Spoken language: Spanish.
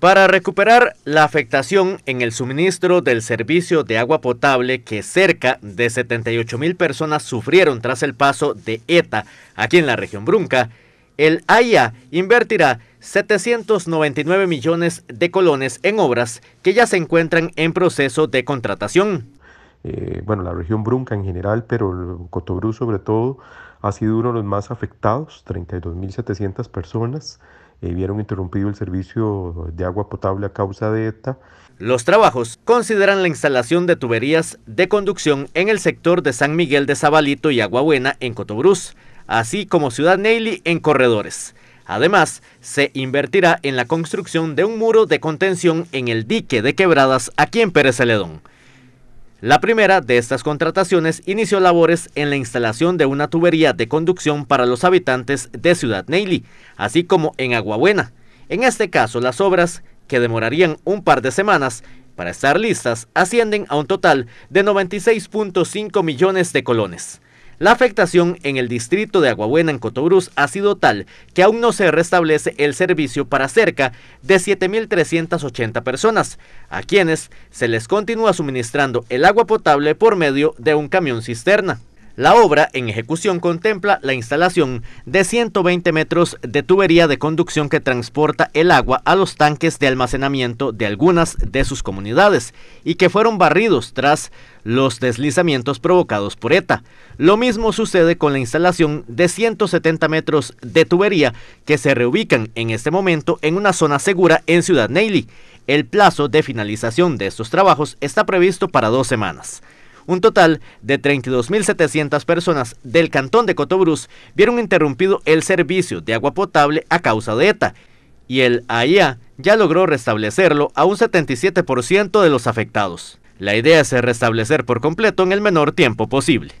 Para recuperar la afectación en el suministro del servicio de agua potable que cerca de 78 mil personas sufrieron tras el paso de ETA aquí en la región Brunca, el AIA invertirá 799 millones de colones en obras que ya se encuentran en proceso de contratación. Eh, bueno, la región Brunca en general, pero Cotobrú sobre todo, ha sido uno de los más afectados, 32.700 personas eh, vieron interrumpido el servicio de agua potable a causa de ETA. Los trabajos consideran la instalación de tuberías de conducción en el sector de San Miguel de Zabalito y Agua Buena en Cotobruz, así como Ciudad Neily en Corredores. Además, se invertirá en la construcción de un muro de contención en el dique de quebradas aquí en Pérez Celedón. La primera de estas contrataciones inició labores en la instalación de una tubería de conducción para los habitantes de Ciudad Neily, así como en Aguabuena. En este caso, las obras, que demorarían un par de semanas para estar listas, ascienden a un total de 96.5 millones de colones. La afectación en el distrito de Aguabuena en Cotobruz ha sido tal que aún no se restablece el servicio para cerca de 7.380 personas, a quienes se les continúa suministrando el agua potable por medio de un camión cisterna. La obra en ejecución contempla la instalación de 120 metros de tubería de conducción que transporta el agua a los tanques de almacenamiento de algunas de sus comunidades y que fueron barridos tras los deslizamientos provocados por ETA. Lo mismo sucede con la instalación de 170 metros de tubería que se reubican en este momento en una zona segura en Ciudad Neily. El plazo de finalización de estos trabajos está previsto para dos semanas. Un total de 32.700 personas del cantón de Cotobruz vieron interrumpido el servicio de agua potable a causa de ETA y el AIA ya logró restablecerlo a un 77% de los afectados. La idea es restablecer por completo en el menor tiempo posible.